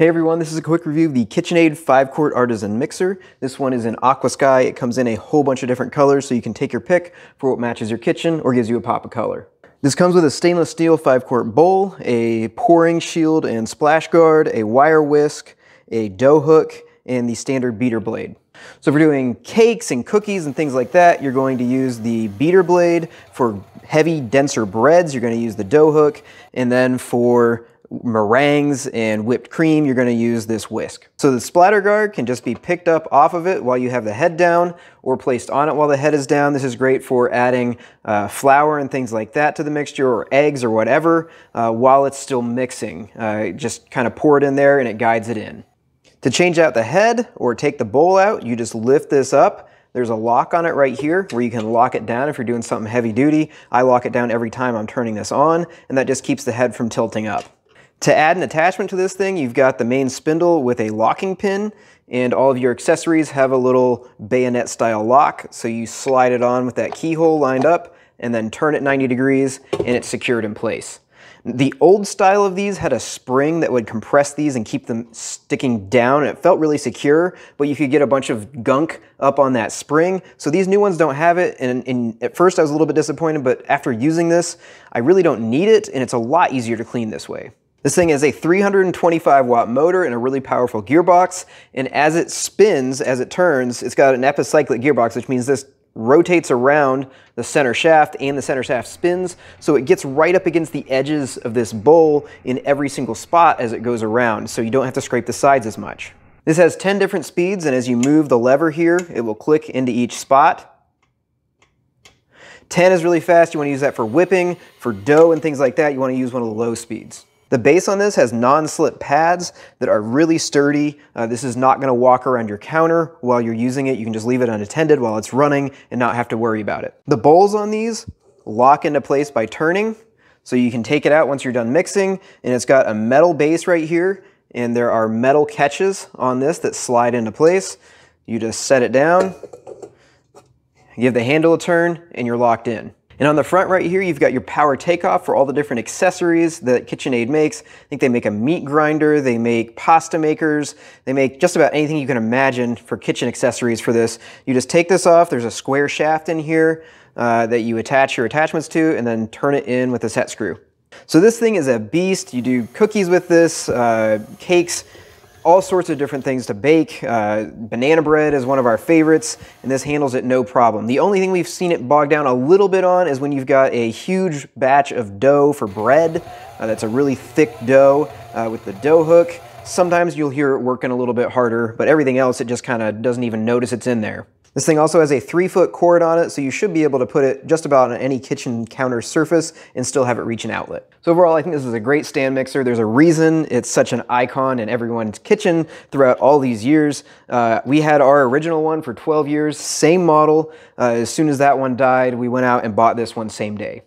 Hey everyone, this is a quick review of the KitchenAid 5-quart Artisan Mixer. This one is in Aqua Sky. It comes in a whole bunch of different colors, so you can take your pick for what matches your kitchen or gives you a pop of color. This comes with a stainless steel 5-quart bowl, a pouring shield and splash guard, a wire whisk, a dough hook, and the standard beater blade. So if we're doing cakes and cookies and things like that, you're going to use the beater blade. For heavy, denser breads, you're going to use the dough hook. And then for meringues and whipped cream, you're gonna use this whisk. So the splatter guard can just be picked up off of it while you have the head down or placed on it while the head is down. This is great for adding uh, flour and things like that to the mixture or eggs or whatever uh, while it's still mixing. Uh, just kind of pour it in there and it guides it in. To change out the head or take the bowl out, you just lift this up there's a lock on it right here where you can lock it down if you're doing something heavy duty. I lock it down every time I'm turning this on, and that just keeps the head from tilting up. To add an attachment to this thing, you've got the main spindle with a locking pin and all of your accessories have a little bayonet style lock. So you slide it on with that keyhole lined up and then turn it 90 degrees and it's secured in place. The old style of these had a spring that would compress these and keep them sticking down. It felt really secure, but you could get a bunch of gunk up on that spring. So these new ones don't have it. And, and at first I was a little bit disappointed, but after using this, I really don't need it. And it's a lot easier to clean this way. This thing has a 325 watt motor and a really powerful gearbox. And as it spins, as it turns, it's got an epicyclic gearbox, which means this rotates around the center shaft and the center shaft spins. So it gets right up against the edges of this bowl in every single spot as it goes around. So you don't have to scrape the sides as much. This has 10 different speeds. And as you move the lever here, it will click into each spot. 10 is really fast. You want to use that for whipping, for dough and things like that. You want to use one of the low speeds. The base on this has non-slip pads that are really sturdy. Uh, this is not gonna walk around your counter while you're using it. You can just leave it unattended while it's running and not have to worry about it. The bowls on these lock into place by turning. So you can take it out once you're done mixing and it's got a metal base right here and there are metal catches on this that slide into place. You just set it down, give the handle a turn and you're locked in. And on the front right here, you've got your power takeoff for all the different accessories that KitchenAid makes. I think they make a meat grinder, they make pasta makers, they make just about anything you can imagine for kitchen accessories for this. You just take this off, there's a square shaft in here uh, that you attach your attachments to and then turn it in with a set screw. So this thing is a beast. You do cookies with this, uh, cakes, all sorts of different things to bake. Uh, banana bread is one of our favorites, and this handles it no problem. The only thing we've seen it bog down a little bit on is when you've got a huge batch of dough for bread. Uh, that's a really thick dough uh, with the dough hook. Sometimes you'll hear it working a little bit harder, but everything else, it just kind of doesn't even notice it's in there. This thing also has a three foot cord on it, so you should be able to put it just about on any kitchen counter surface and still have it reach an outlet. So overall, I think this is a great stand mixer. There's a reason it's such an icon in everyone's kitchen throughout all these years. Uh, we had our original one for 12 years, same model. Uh, as soon as that one died, we went out and bought this one same day.